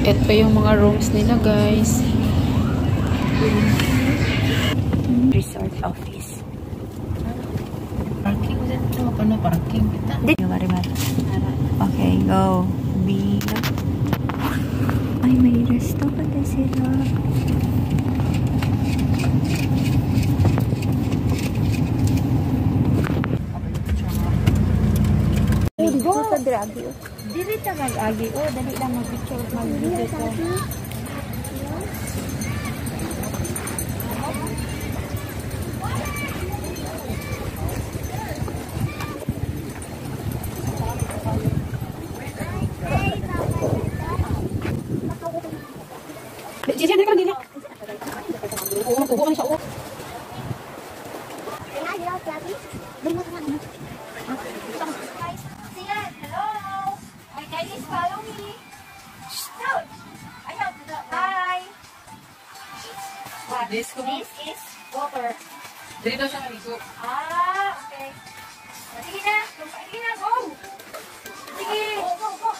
Ito yung mga rooms nila, guys. Resort office. Parking din to. Ano parking kita? Dito. Okay, go. B. Ay, may resto pala sila. oh. Dito diri oh. Ta agi oh dali lang mag picture mag video. Jadi kan dia. Oh, kubo ni Ayaw. Hi. What? This. This is water. Dito siya maligo. Ah, okay. Sige na. Sige na. Go. Sige. Go, go, go.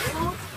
Oh.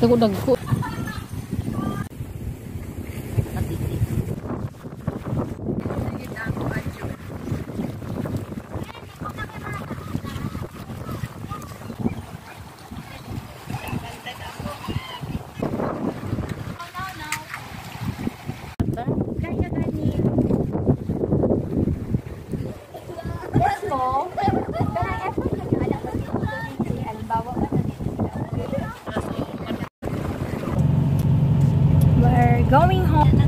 Tôi cũng đừng going home.